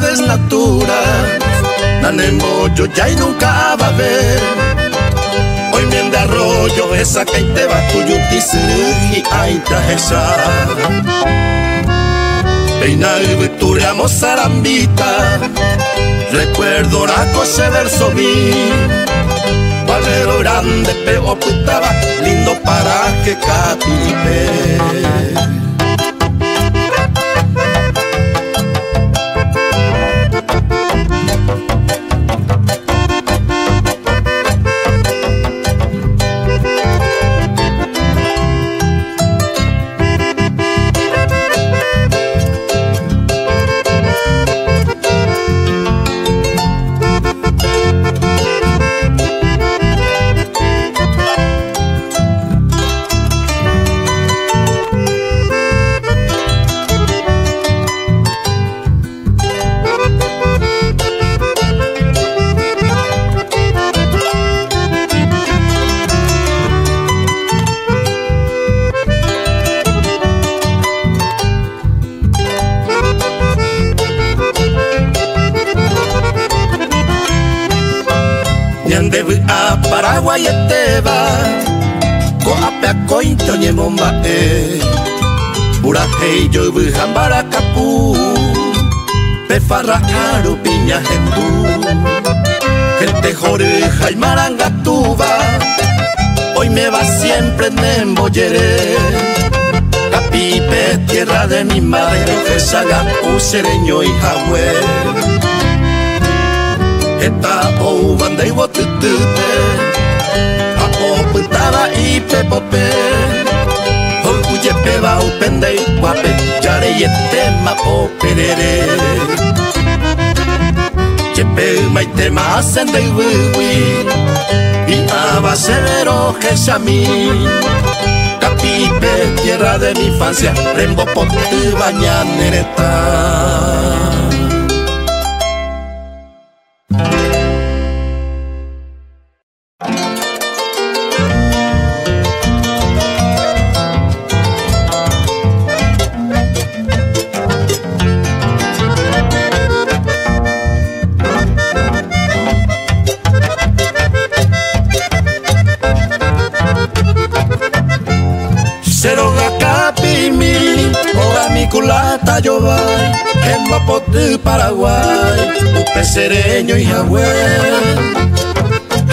de verdes naturas, yo ya y nunca va a ver. Hoy bien de arroyo, esa caiteba tuyutisirigi aita esa. Peina y victoriamos zarambita, recuerdo la cosa verso mi. Valero grande, pero putaba, lindo paraje capipe. Pura hei yo hambara kapu Pefarra aro piña hendu Gente joreja y marangatuba Hoy me va siempre en embollere. Capipe, tierra de mi madre, Jesaga, usereño y jahue. Eta o banda y putaba y pepope Peba upende y guape Yare y tema o perere Chepe maitema ascende y wiwi Y aba severo jesami Capipe, tierra de mi infancia Rembo pote bañanereta de Paraguay, Upe Sereño y Hawái.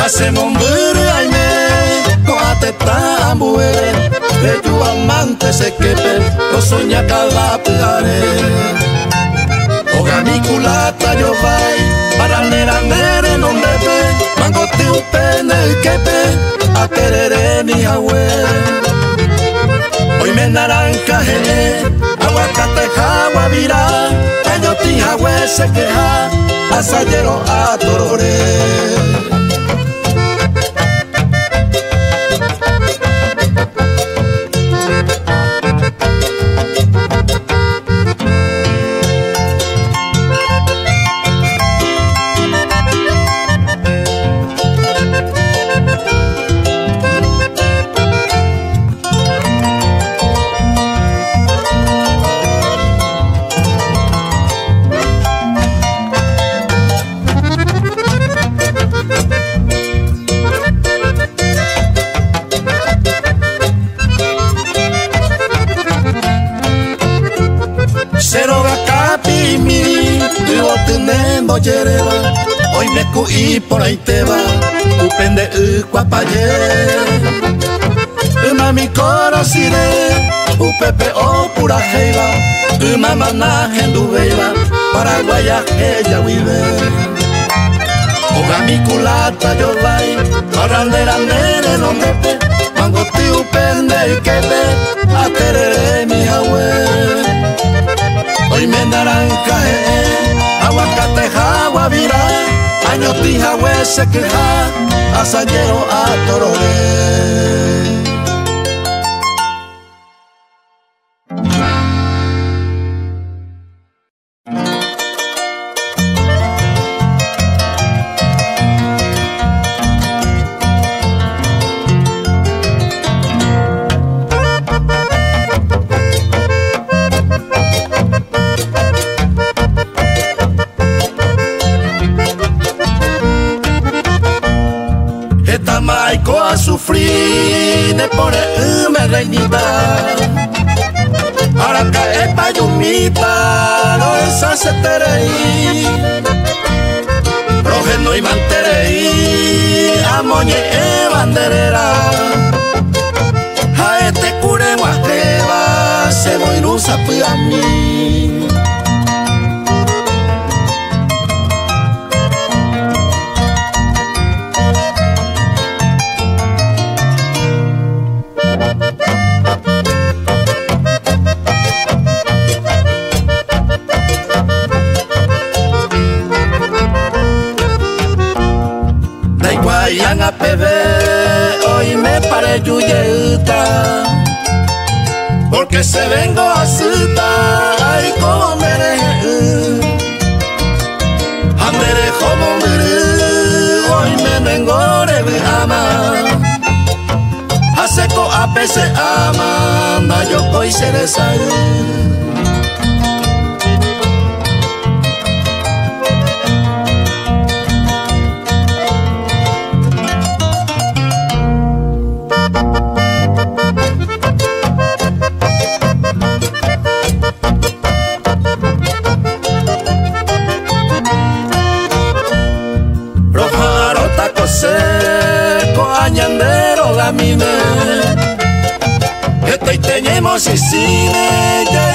Hacemos un aime, coate tambue, de tu amante se quepe, lo soña cada plare. Oga mi culata yo vai, para nera nere no lepe, mango te upe en el quepe, a terere mi Hawái. Hoy me naranja aguacate jagua virá, Tijahue se queja, asayero a Torore. Hoy me cuí por ahí te va. Upende ucuapaye Uma mi corosire. Upepe o pura jeiba. Uma mana gendu beiba Paraguaya ella vive Oga mi culata yo vai Marrandera nere no mepe Mango ti upende quete Aterere mi jahue Hoy me naranja aguacate jagua vira, año tija huese queja, asayero a torore. Me reinita Ahora cae payumita no esa se terei Rogeno y manterei Amoñe e banderera. A este cure guajeva Se voy luz co a pese ama na yo hoy se desayuno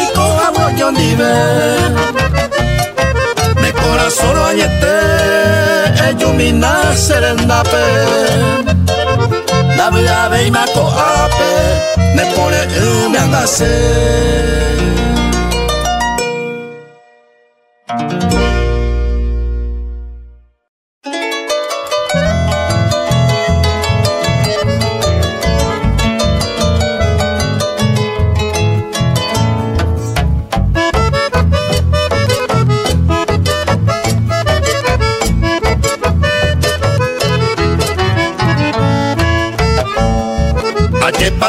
y coja yo nive Me corazón añete mi serendape ve y me ape Me pone me andase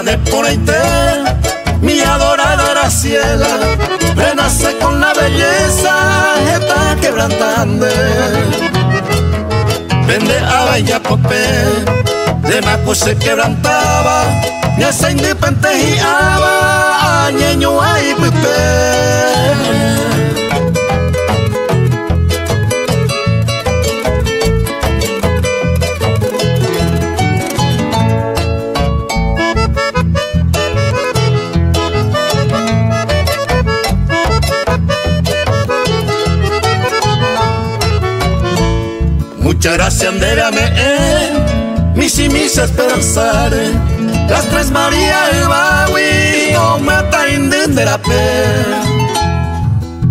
de ponente, mi adorada Graciela, renace con la belleza, está quebrantando. Vende a Bella Popé, de Maco se quebrantaba, ni hace independiente y aba, ñeño ay pipe. Muchas gracias, déjame, eh, mis y mis esperanzas. Las tres María el Bawi, no mata de la pe.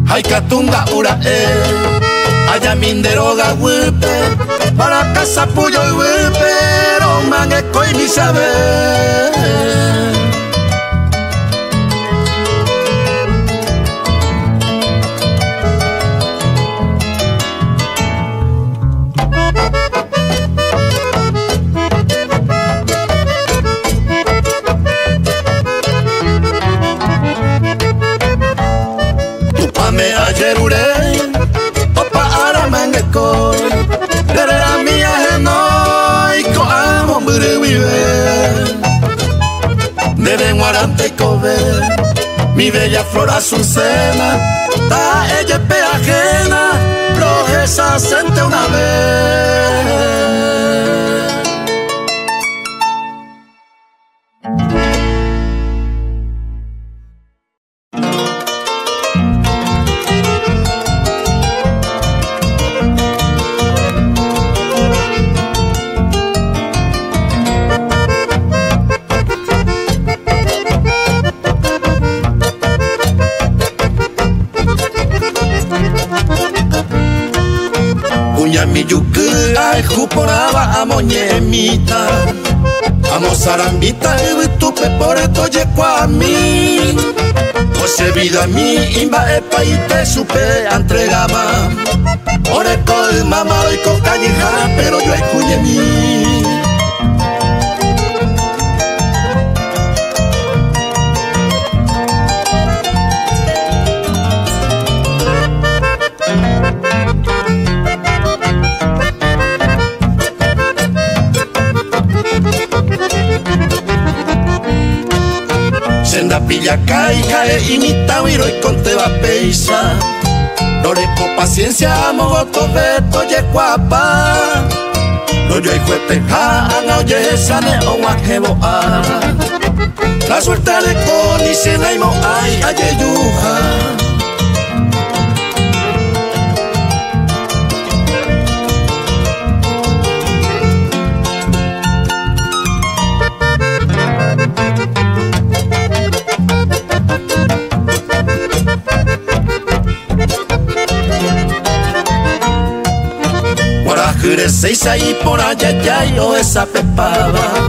Hay catunga ura, eh, allá minderoga, huepe, para casa puyo y huepe, pero mangue y mi saber. Bella flor imba epa y te supe entregaba Oreco mamá y con pero yo escuché mí ya cae, cae, imita, y con te va peisa. Loreco paciencia, mogoto, veto, ye guapa. Lo yo y ja, oye, sane, o guajebo, La suerte de con y se naimo, ay, ayeyuja. Creceis ahí por allá ya yo esa pepaba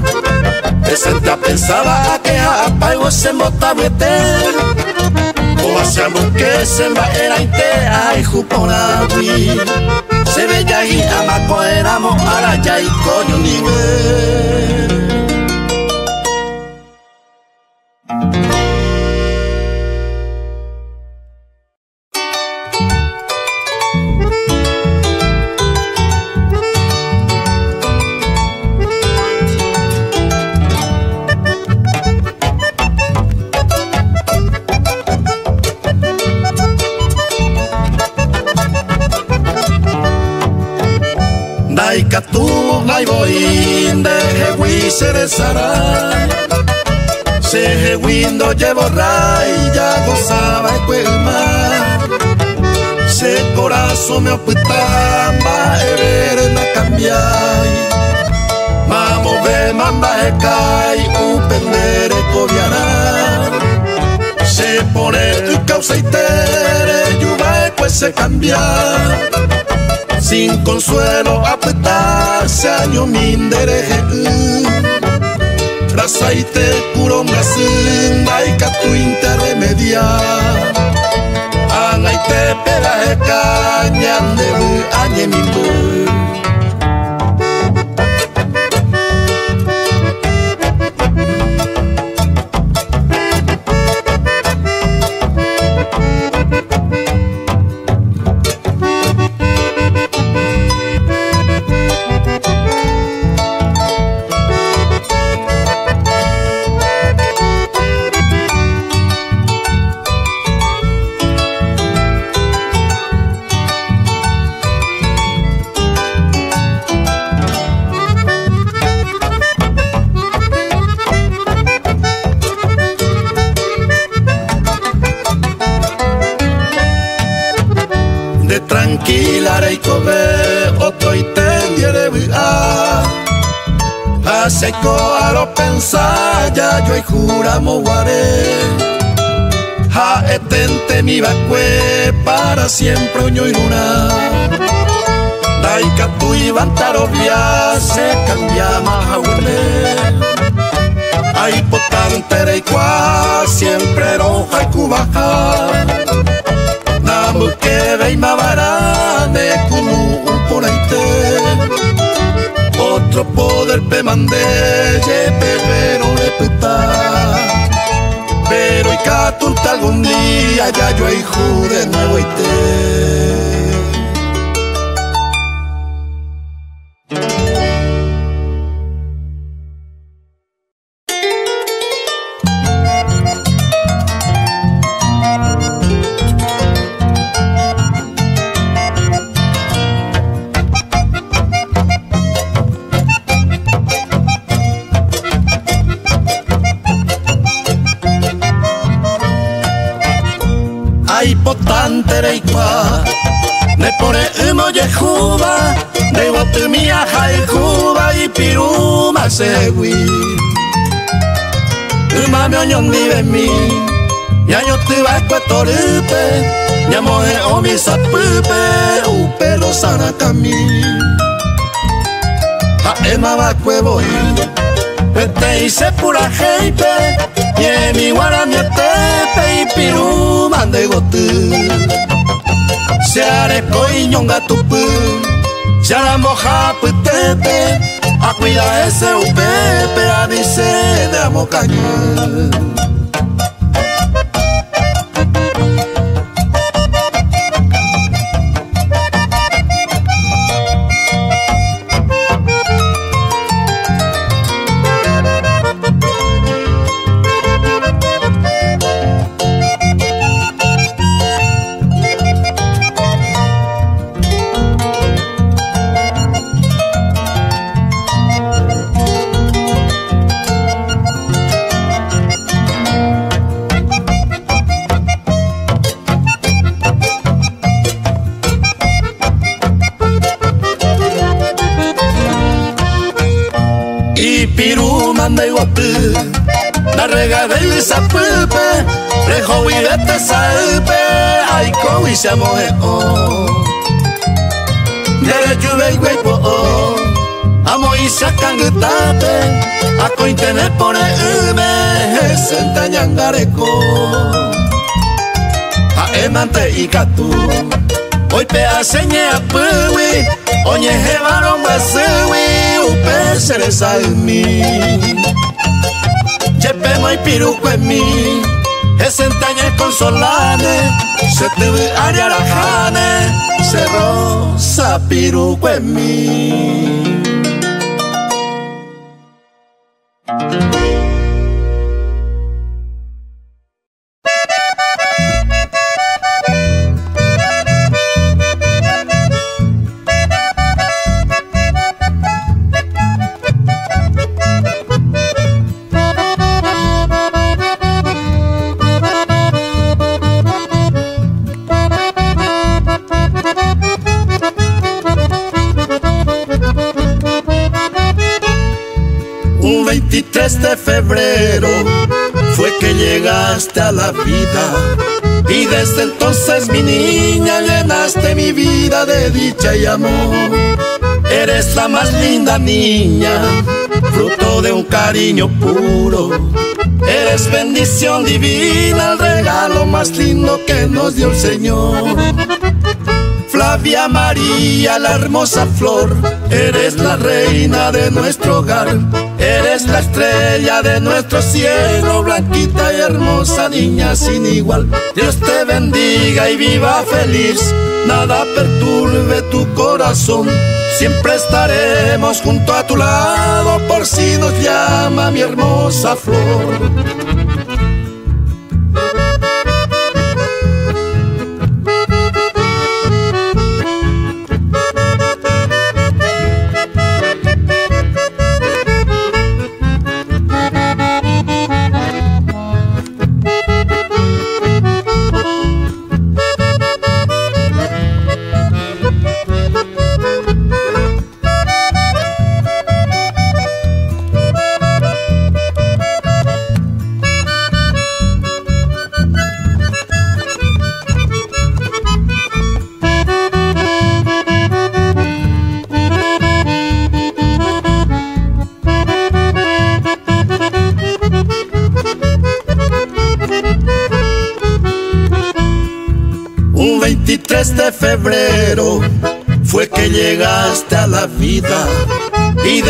Presenta pensaba que a pago se motavete O hacíamos que se va era inte ay juporawi Se ve ya y amaco éramos ara ya y coño nivel ray ya gozaba el cuelma. Se corazón me opitamba ever na cambiai Mamo ve mamba e cai upendere coviará Se pone tu causa y tere yuva pues se cambia. Sin consuelo apretarse año mindere da zaite kuronga zen daikatu interremedia Anaite pera eka nian debu yo y juramos guaré ja etente mi vacue para siempre oño y luna. Daika tu y via se cambia más Ay potante y cua siempre roja y cubaja. Namu que ve otro poder pe mandé, pero le Pero y catulta algún día ya yo hijo de nuevo y te. Sewi Uma mi onyon ni ve mi Ya yo tu va kwa torupe Ya mohe o mi sapupe Upe lo sana kami Ha ema va kwe boi Pete ise pura heipe Ye mi wara mi tepe I piruma de gotu Seareko inyonga tupu Shara moja putete A cuida ese upepe A dice de amocaña piru manda iguapu Na rega de sa pupe Rejo y vete sa upe Ay ko y se amoje o Dere juve y guepo o Amo y sacan gutate Ako intene pone ume. Senta ñangareko A emante y katu Hoy pe aseñe a puwi Oñe jevaron basuwi Upe seresa en mí Chepe mai piruco en mí. Es entañe consolane Se te ve ariarajane Se rosa piruco 23 de febrero fue que llegaste a la vida y desde entonces mi niña llenaste mi vida de dicha y amor. Eres la más linda niña, fruto de un cariño puro. Eres bendición divina, el regalo más lindo que nos dio el Señor. Flavia María, la hermosa flor, eres la reina de nuestro hogar, eres la estrella de nuestro cielo, blanquita y hermosa niña sin igual. Dios te bendiga y viva feliz, nada perturbe tu corazón, siempre estaremos junto a tu lado por si nos llama mi hermosa flor.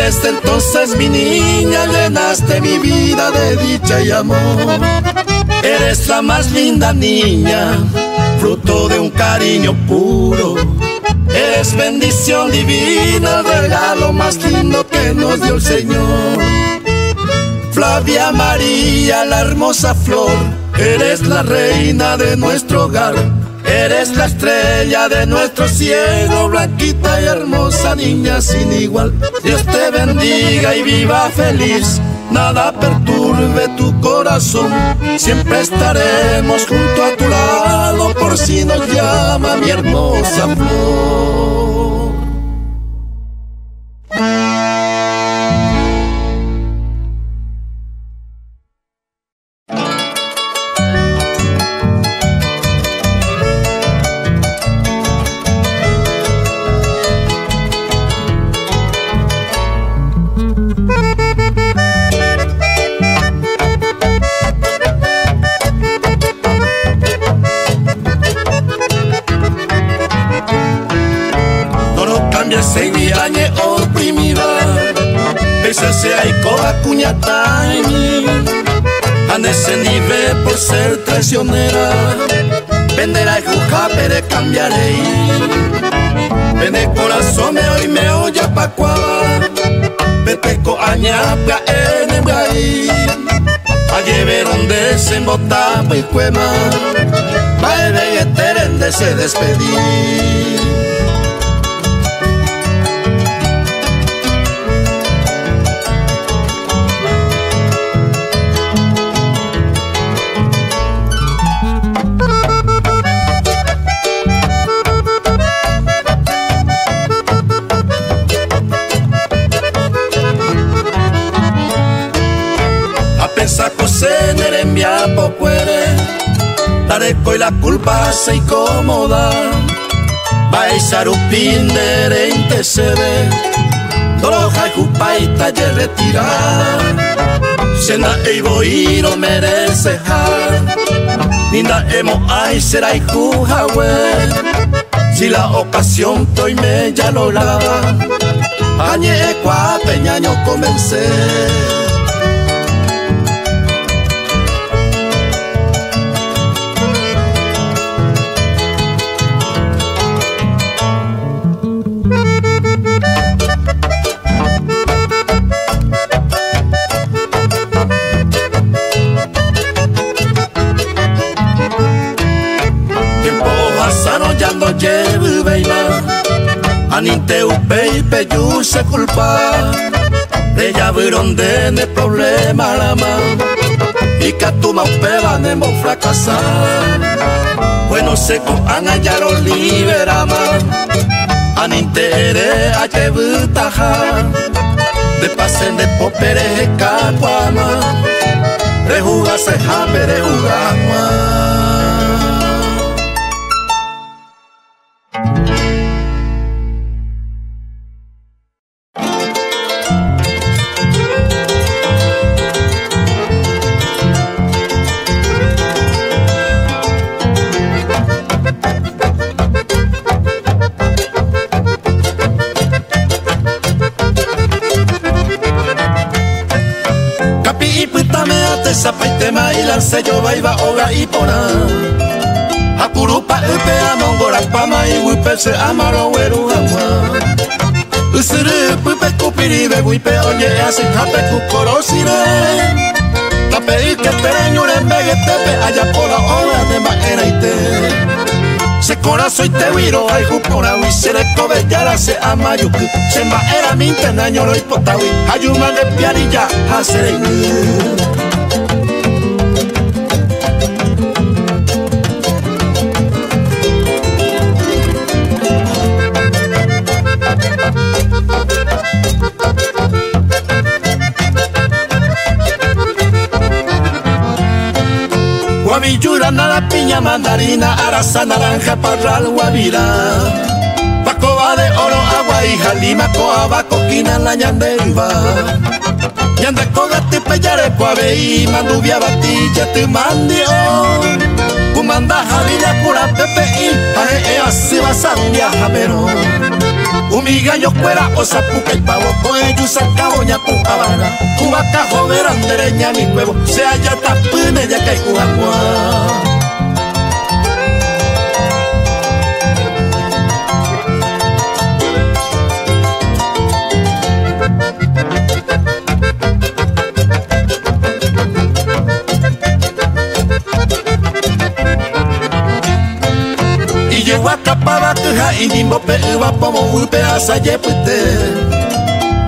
Desde entonces mi niña llenaste mi vida de dicha y amor. Eres la más linda niña, fruto de un cariño puro. Eres bendición divina, el regalo más lindo que nos dio el Señor. Flavia María, la hermosa flor, eres la reina de nuestro hogar. Eres la estrella de nuestro cielo, blanquita y hermosa niña sin igual. Dios te bendiga y viva feliz, nada perturbe tu corazón. Siempre estaremos junto a tu lado por si nos llama mi hermosa flor. Cuema Va a eterende se despedir culpa se incomoda. Baisar un pinderente se ve, doloja y cupa y talle retirar. Sena e boiro merece har, ninda emo ay será y Si la ocasión toy me ya lo lava, añe cua peñaño comencé. Aninte upe y yu se culpa. De ya de ne problema lama Y que tu upe vanemos fracasar Bueno seco ya lo liberama Aninte ere a que De pasen de popere cacuama Rejuga se jamere corazón y te viro yara se amayuku Se maera minte nañoro y potawi Ayuma de piarilla hasere Piña, mandarina, araza, naranja, parral, guavira. Pacoba de oro, agua y jalima, coaba, coquina, la ñanderiva. Yanda cogate peyare cuave y mandubia batilla te mandio. Kumanda javilla cura pepe y ae e así va sandia jamero. Umiga fuera o sapuca y pavo, coello sacaboña pu habana. Cubaca jover andereña mi huevo, se halla tapune ya que cuagua. Tuha inimbo pe uwa pomo upe asa yepute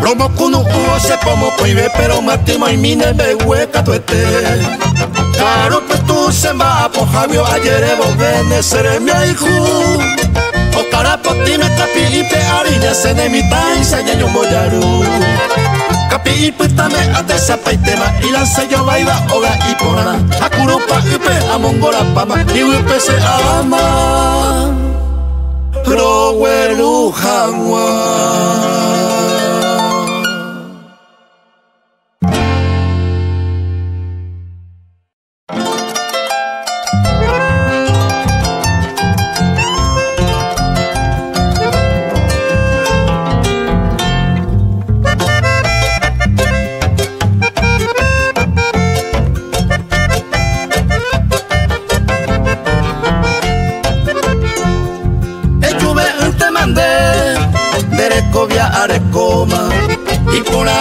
Promo kunu uo se pomo poive pero matimo y mine me hueca tuete Caro pe tu se ma po javio ayer evo vene sere mi hijo. O cara po ti me capi y pe ariña se de mi tai se ñaño moyaru Kapi iputame ate sapa y tema y lanza yo baiba oga y pona Akurupa ipe amongora pama roweru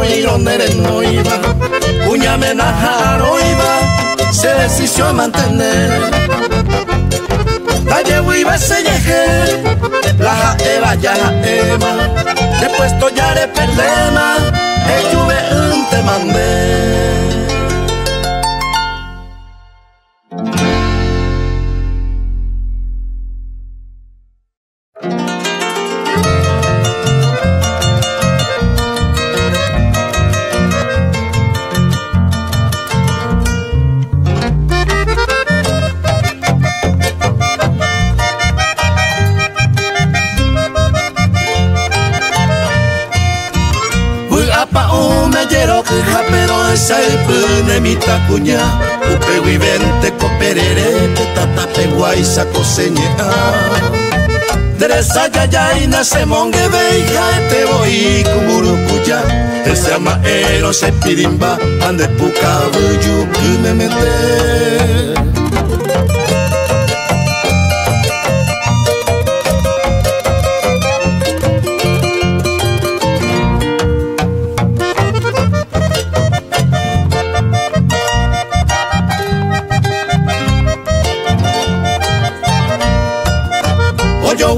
cante y juba La coanga ayujuba De de gusto ver no iba, cuña menajaro iba, se decidió a mantener. Calle iba se llegue, la eva ya la ema, después toyare perdema, el lluve un te mandé. Teresa ya y nace monge veija te voy kuya ese amaero se pirimba ande puka me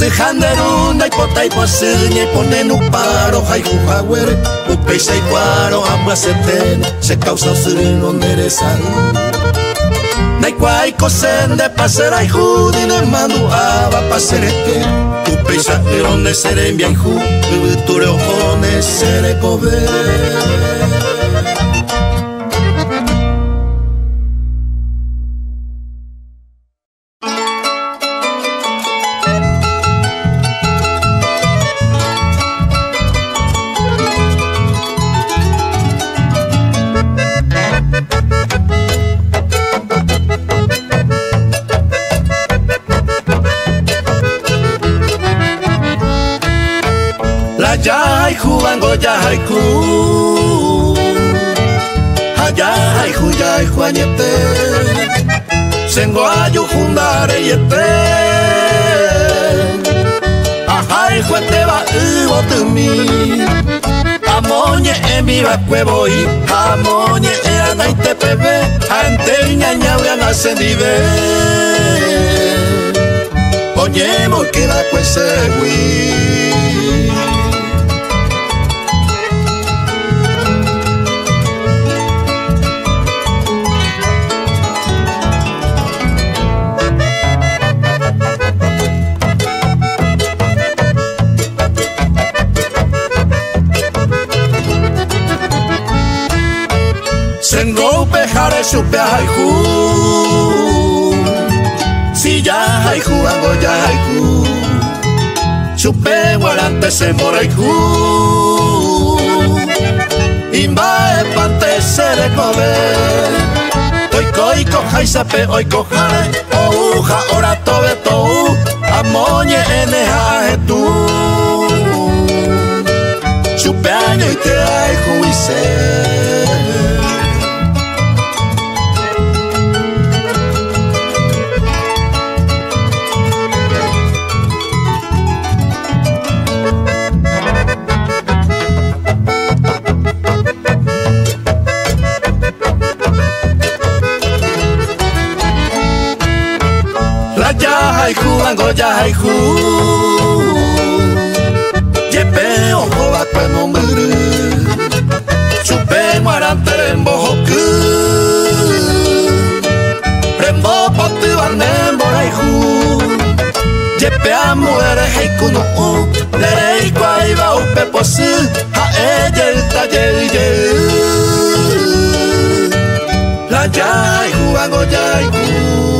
embora y jupende se camba Ese handerunda ipota ipoasiña iponen uparo hayjujawer upeisa iguaro ambuaceten se causa usirino neresan Naikwa ikosen de pasera judi de manu aba pasereke upeisa ironde serembia iju ubiture ojones serekover ya tumi Amoñe en viva cuevo y Amoñe e anaite pebe Ante ñaña vean ascendive Oye mo supe haiku. Si ya haiku hago ya haiku. Supe guarante se moraiku Imba e pante se recobe Toiko iko jaisape oiko jare Ouja ora tobe tou. Amoñe ene jae tu Supe año y te haiku y se juango ya hay ju Yepe ojo como muru Chupe marante rembo hoku Rembo poti vanembo raihu Yepe a muere heiku no u. Derei kwa iba upe posu. Ha e yel ta yel yel La yai juango yai solamente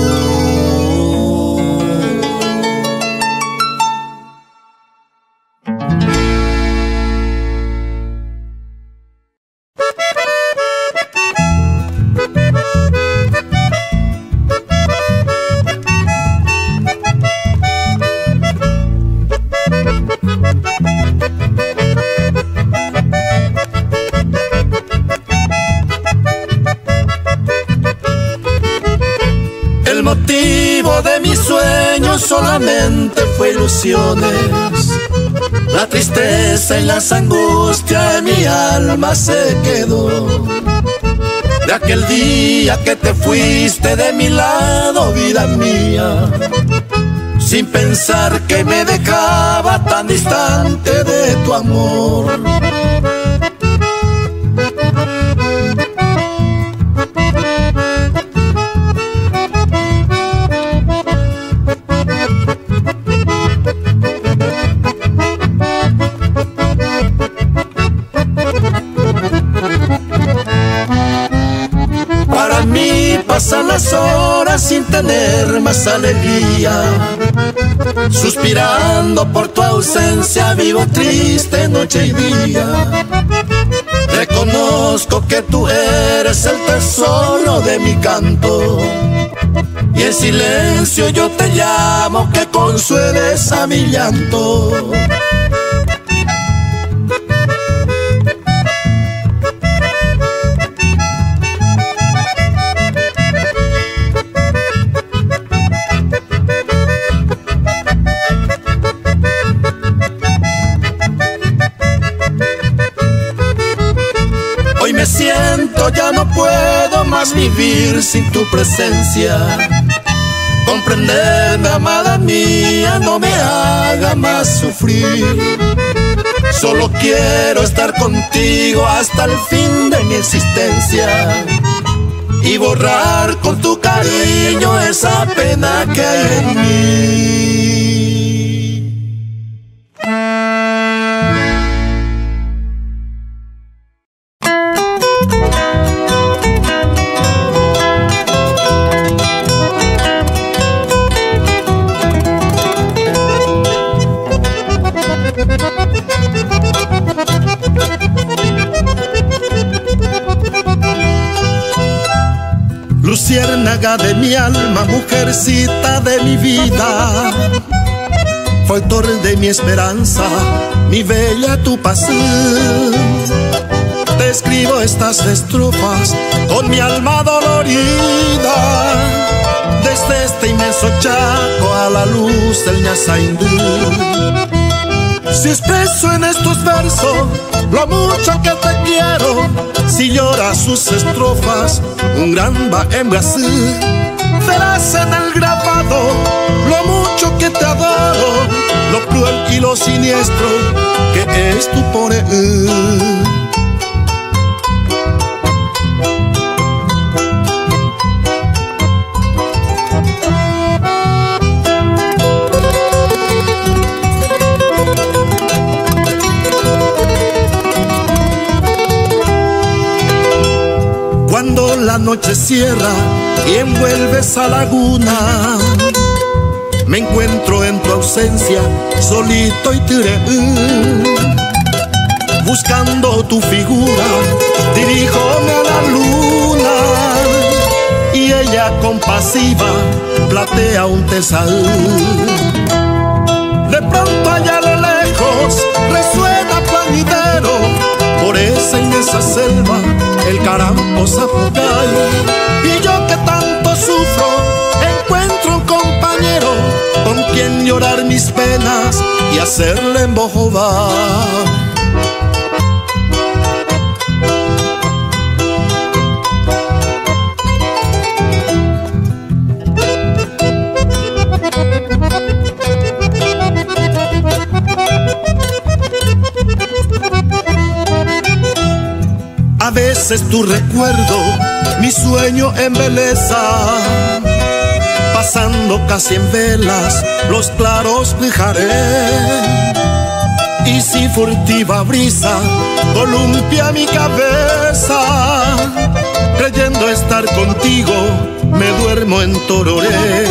se quedó. De aquel día que te fuiste de mi lado, vida mía. Sin pensar que me dejaba tan distante de tu amor. Sin tener más alegría. Suspirando por tu ausencia, vivo triste noche y día. Reconozco que tú eres el tesoro de mi canto. Y en silencio yo te llamo que consueles a mi llanto. Sin tu presencia. Comprenderme, amada mía, no me haga más sufrir. Solo quiero estar contigo hasta el fin de mi existencia y borrar con tu cariño esa pena que hay en mí. De mi alma, mujercita de mi vida. Factor de mi esperanza, mi bella tu pasión. Te escribo estas estrofas con mi alma dolorida. Desde este inmenso chaco a la luz del Ñasaindú. Si expreso en estos versos lo mucho que te quiero, un gran va en Brasil. Verás en el grabado lo mucho que te adoro, lo cruel y lo siniestro que es tu por él. Noche cierra y envuelve esa laguna. Me encuentro en tu ausencia, solito y tiré. Buscando tu figura, diríjome a la luna. Y ella compasiva platea un tesal. De pronto allá a lo lejos resuena planidero por esa selva el carambo zapucay. Y yo que tanto sufro, encuentro un compañero con quien llorar mis penas y hacerle embojobar. Haces tu recuerdo, mi sueño embeleza. Pasando casi en velas, los claros fijaré. Y si furtiva brisa columpia mi cabeza, creyendo estar contigo, me duermo en Tororé.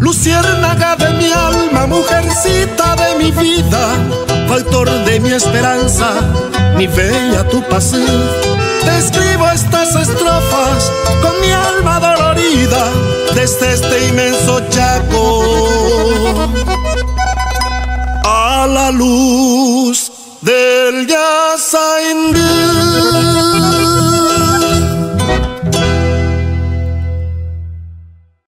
Luciérnaga de mi alma, mujercita de mi vida, autor de mi esperanza, mi bella tu pasé. Te escribo estas estrofas con mi alma dolorida desde este, este inmenso chaco. A la luz del Yasaindí.